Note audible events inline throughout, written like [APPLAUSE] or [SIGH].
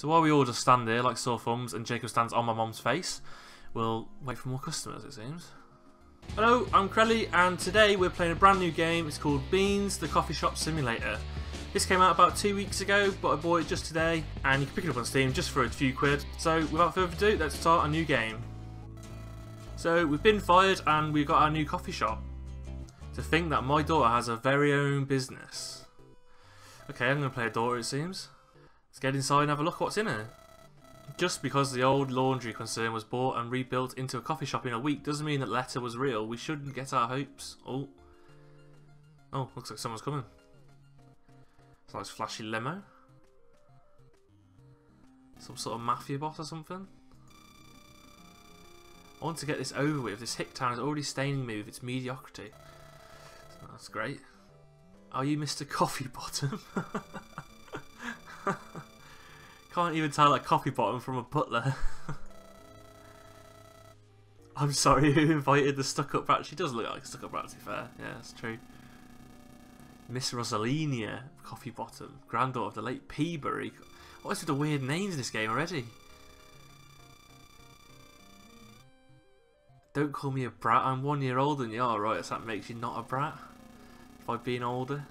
So while we all just stand there like sore thumbs and Jacob stands on my mom's face, we'll wait for more customers it seems. Hello, I'm Crelley and today we're playing a brand new game. It's called Beans, the Coffee Shop Simulator. This came out about two weeks ago, but I bought it just today and you can pick it up on Steam just for a few quid. So without further ado, let's start a new game. So we've been fired and we've got our new coffee shop. To think that my daughter has her very own business. Okay, I'm going to play a daughter it seems. Let's get inside and have a look what's in here. Just because the old laundry concern was bought and rebuilt into a coffee shop in a week doesn't mean that letter was real. We shouldn't get our hopes. Oh. Oh, looks like someone's coming. It's like flashy limo. Some sort of mafia boss or something. I want to get this over with. This hick town is already staining me with its mediocrity. That's great. Are you Mr. Coffee Bottom? [LAUGHS] Can't even tell a coffee bottom from a butler. [LAUGHS] I'm sorry, who invited the stuck-up brat? She does look like a stuck-up brat, to be fair. Yeah, that's true. Miss Rosalinia, coffee bottom, granddaughter of the late Peabury. What is with the weird names in this game already? Don't call me a brat, I'm one year older than you are, right? So that makes you not a brat? By being older?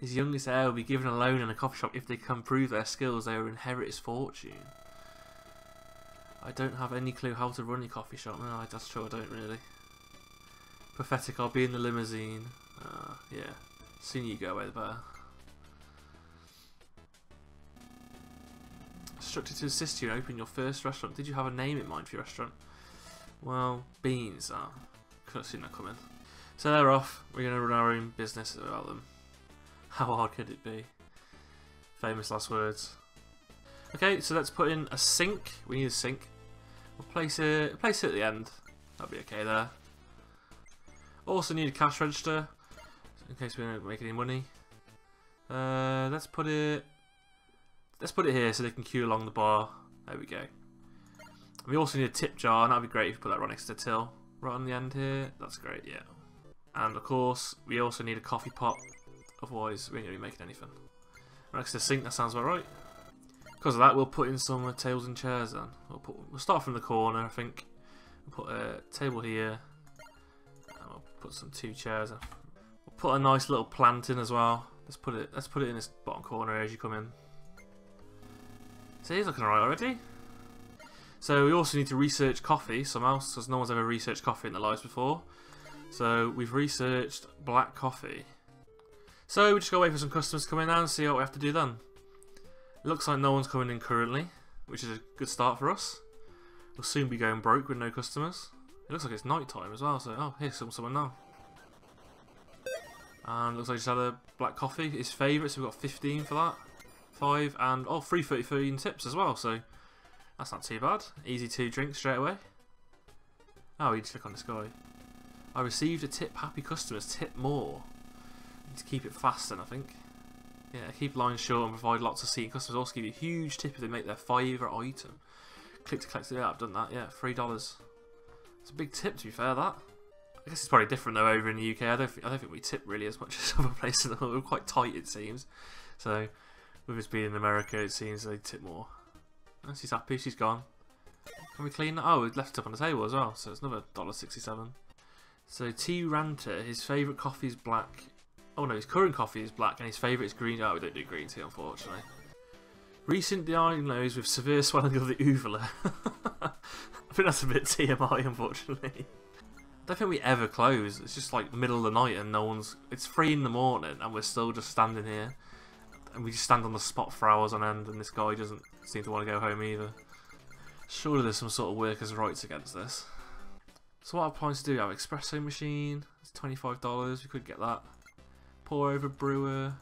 His youngest heir will be given a loan in a coffee shop if they can prove their skills they will inherit his fortune. I don't have any clue how to run a coffee shop. No, that's true, I don't really. Pathetic, I'll be in the limousine. Uh, yeah. Sooner you go away, the better. Instructed to assist you in opening your first restaurant. Did you have a name in mind for your restaurant? Well, beans. Ah, could have seen that coming. So they're off. We're going to run our own business about them. How hard could it be? Famous last words. Okay, so let's put in a sink. We need a sink. We'll place it, place it at the end. That'll be okay there. Also need a cash register in case we don't make any money. Uh, let's put it. Let's put it here so they can queue along the bar. There we go. We also need a tip jar, and that'd be great if you put that right next to the till, right on the end here. That's great, yeah. And of course, we also need a coffee pot Otherwise, we ain't going to be making anything. Next to sink, that sounds about right. Because of that, we'll put in some uh, tables and chairs then. We'll, put, we'll start from the corner, I think. We'll put a table here. And we'll put some two chairs. We'll put a nice little plant in as well. Let's put it. Let's put it in this bottom corner as you come in. See, he's looking alright already. So we also need to research coffee somehow, because no one's ever researched coffee in their lives before. So we've researched black coffee. So we just gotta wait for some customers to come in now and see what we have to do then. Looks like no one's coming in currently, which is a good start for us. We'll soon be going broke with no customers. It looks like it's night time as well, so oh, here's some someone now. And looks like just had a black coffee, his favourite, so we've got 15 for that. 5 and oh, 333 in tips as well, so that's not too bad. Easy to drink straight away. Oh, you just click on this guy. I received a tip, happy customers, tip more to keep it fast then I think. Yeah, keep lines short and provide lots of seating. Customers also give you a huge tip if they make their favourite item. Click to collect. Yeah, I've done that. Yeah, three dollars. It's a big tip to be fair. That. I guess it's probably different though over in the UK. I don't. Think, I don't think we tip really as much [LAUGHS] as other places. We're quite tight it seems. So with us being in America, it seems they tip more. Oh, she's happy. She's gone. Can we clean that? Oh, we left it up on the table as well. So it's another dollar sixty-seven. So T Ranter, his favourite coffee is black Oh no, his current coffee is black and his favourite is green. Oh, we don't do green tea, unfortunately. Recent diagnosed with severe swelling of the uvula. [LAUGHS] I think that's a bit TMI, unfortunately. I don't think we ever close. It's just like middle of the night and no one's... It's three in the morning and we're still just standing here. And we just stand on the spot for hours on end and this guy doesn't seem to want to go home either. Surely there's some sort of workers' rights against this. So what I plan to do, our espresso machine, it's $25, we could get that pour over brewer.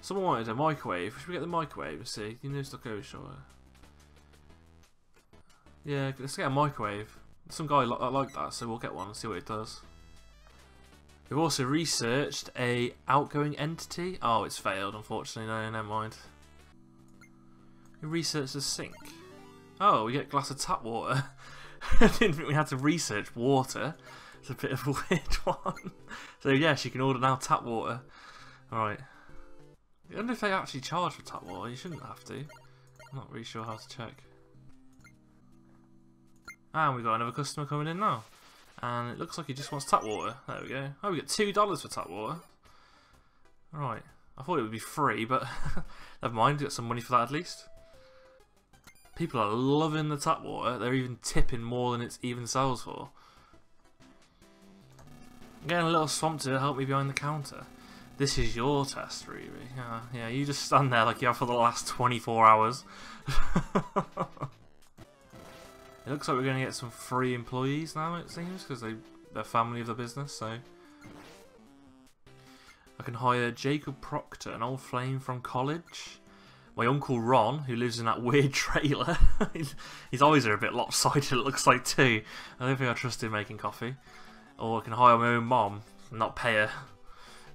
Someone wanted a microwave. Should we get the microwave and see? You know, it's stuck over sure. Yeah, let's get a microwave. Some guy li like that, so we'll get one and see what it does. We've also researched a outgoing entity. Oh, it's failed, unfortunately. No, never mind. We researched a sink. Oh, we get a glass of tap water. [LAUGHS] I didn't think we had to research water. It's a bit of a [LAUGHS] weird one. so yes, you can order now tap water. Alright. I wonder if they actually charge for tap water. You shouldn't have to. I'm not really sure how to check. And we've got another customer coming in now. And it looks like he just wants tap water. There we go. Oh, we get $2 for tap water. Alright. I thought it would be free, but [LAUGHS] never mind. Got some money for that at least. People are loving the tap water. They're even tipping more than it even sells for. I'm getting a little swamped to help me behind the counter. This is your test, Ruby. Yeah, yeah, you just stand there like you have for the last 24 hours. [LAUGHS] It looks like we're going to get some free employees now, it seems, because they, they're family of the business, so... I can hire Jacob Proctor, an old flame from college. My Uncle Ron, who lives in that [LAUGHS] weird trailer. [LAUGHS] He's always a bit lopsided, it looks like, too. I don't think I trust him making coffee. Or I can hire my own mom and not pay her.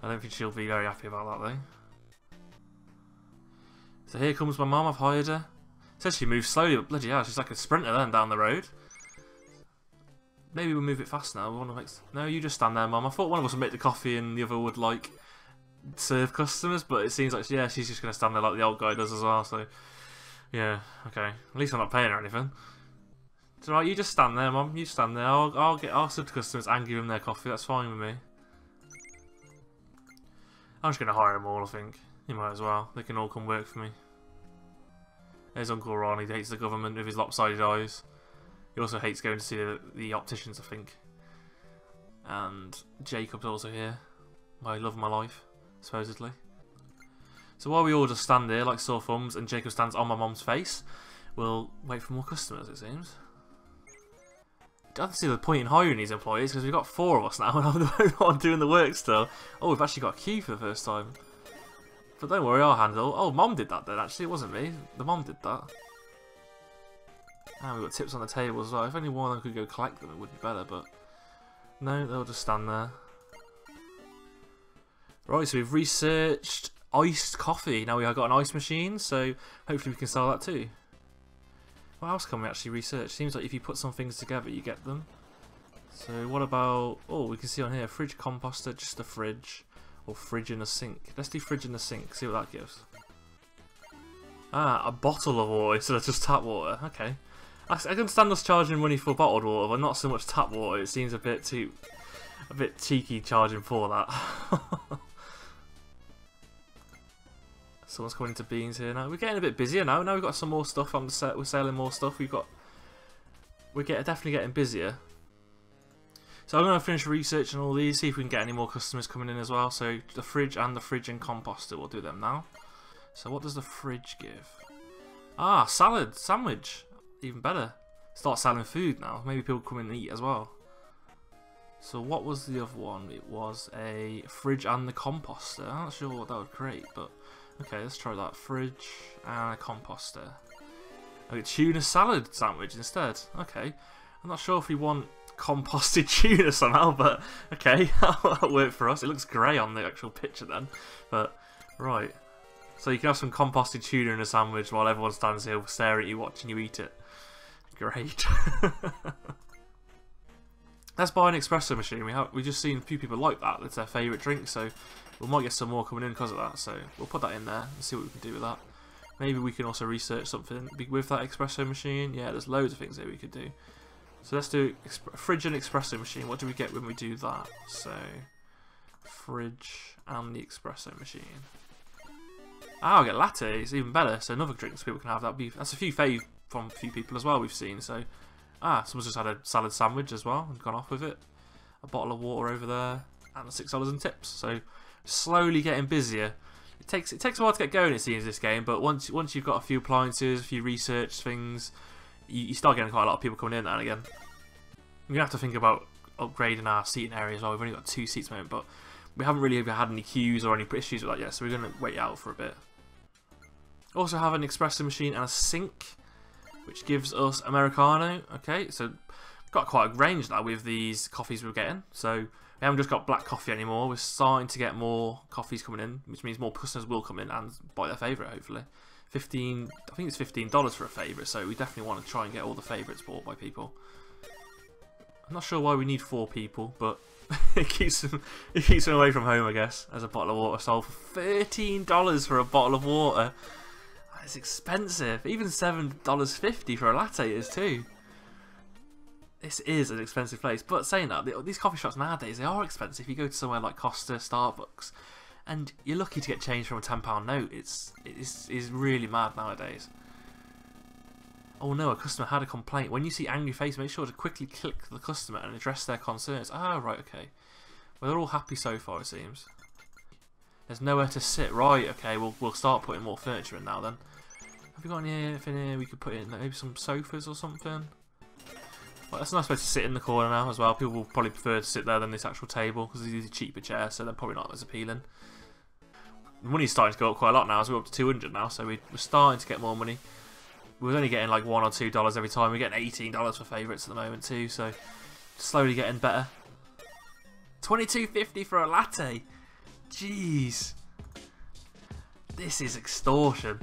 I don't think she'll be very happy about that, though. So here comes my mom, I've hired her. Says she moves slowly, but bloody hell, she's like a sprinter then down the road. Maybe we'll move it fast now. One make... No, you just stand there, Mum. I thought one of us would make the coffee and the other would, like, serve customers, but it seems like, yeah, she's just going to stand there like the old guy does as well, so... Yeah, okay. At least I'm not paying her anything. It's alright, you just stand there, Mum. You stand there. I'll, I'll get I'll serve customers and give them their coffee. That's fine with me. I'm just going to hire them all, I think. You might as well. They can all come work for me. There's Uncle Ron, he hates the government with his lopsided eyes. He also hates going to see the, the opticians, I think. And Jacob's also here. My love my life, supposedly. So while we all just stand here like sore thumbs and Jacob stands on my mom's face, we'll wait for more customers, it seems. I don't see the point in hiring these employees because we've got four of us now [LAUGHS] and I'm doing the work still. Oh, we've actually got a queue for the first time. But don't worry, I'll handle. Oh, Mom did that then, actually. It wasn't me. The Mom did that. And we've got tips on the table as well. If only one of them could go collect them, it would be better, but... No, they'll just stand there. Right, so we've researched iced coffee. Now we've got an ice machine, so hopefully we can sell that too. What else can we actually research? Seems like if you put some things together, you get them. So what about... Oh, we can see on here, fridge composter, just a fridge. Or fridge in a sink. Let's do fridge in a sink, see what that gives. Ah, a bottle of water instead of just tap water. Okay. I, I can understand us charging money for bottled water, but not so much tap water. It seems a bit too... A bit cheeky charging for that. [LAUGHS] Someone's coming into beans here now. We're getting a bit busier now. Now we've got some more stuff on the set. We're selling more stuff. We've got... We're get, definitely getting busier. So I'm going to finish researching all these, see if we can get any more customers coming in as well. So the fridge and the fridge and composter, we'll do them now. So what does the fridge give? Ah, salad, sandwich. Even better. Start selling food now. Maybe people come in and eat as well. So what was the other one? It was a fridge and the composter. I'm not sure what that would create, but okay, let's try that. Fridge and a composter. Okay, tuna salad sandwich instead. Okay. I'm not sure if we want composted [LAUGHS] tuna somehow, but okay, [LAUGHS] that'll work for us. It looks grey on the actual picture then, but right. So you can have some composted tuna in a sandwich while everyone stands here staring at you watching you eat it. Great. [LAUGHS] Let's buy an espresso machine. We have we just seen a few people like that. It's their favourite drink, so we might get some more coming in because of that. So we'll put that in there and see what we can do with that. Maybe we can also research something with that espresso machine. Yeah, there's loads of things that we could do. So let's do fridge and espresso machine. What do we get when we do that? So, fridge and the espresso machine. Ah, I'll get lattes, even better. So another drinks people can have. That that's a few fave from a few people as well. We've seen. So, ah, someone's just had a salad sandwich as well and gone off with it. A bottle of water over there and six dollars in tips. So slowly getting busier. It takes it takes a while to get going. It seems this game, but once once you've got a few appliances, a few research things, you, you start getting quite a lot of people coming in and again. We're gonna have to think about upgrading our seating area as well. We've only got two seats moment, but we haven't really had any queues or any issues with that yet, so we're gonna wait out for a bit. Also have an espresso machine and a sink, which gives us Americano. Okay, so got quite a range now with these coffees we're getting. So we haven't just got black coffee anymore. We're starting to get more coffees coming in, which means more customers will come in and buy their favourite, hopefully. 15 I think it's $15 for a favourite, so we definitely want to try and get all the favourites bought by people. I'm not sure why we need four people, but [LAUGHS] it keeps them it keeps them away from home, I guess, as a bottle of water sold for $13 for a bottle of water. It's expensive. Even $7.50 for a latte is too. This is an expensive place. But saying that, these coffee shops nowadays, they are expensive. If you go to somewhere like Costa, Starbucks, and you're lucky to get change from a £10 note. It's, it's, it's really mad nowadays. Oh no, a customer had a complaint. When you see angry face, make sure to quickly click the customer and address their concerns. Ah, right, okay. Well, they're all happy so far, it seems. There's nowhere to sit. Right, okay, we'll, we'll start putting more furniture in now then. Have we got anything here we could put in? Maybe some sofas or something? Well, that's a nice place to sit in the corner now as well. People will probably prefer to sit there than this actual table because these are cheaper chairs, so they're probably not as appealing. Money's starting to go up quite a lot now, as we're up to 200 now, so we're starting to get more money. We're only getting like one or two dollars every time. We're getting eighteen dollars for favourites at the moment too, so slowly getting better. Twenty-two fifty for a latte. Jeez, this is extortion.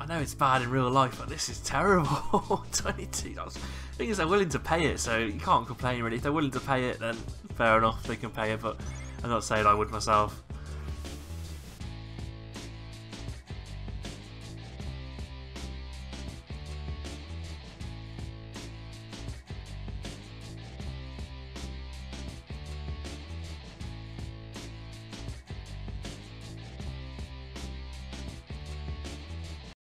I know it's bad in real life, but this is terrible. [LAUGHS] Twenty-two dollars. The Thing is, they're willing to pay it, so you can't complain really. If they're willing to pay it, then fair enough, they can pay it. But I'm not saying I would myself.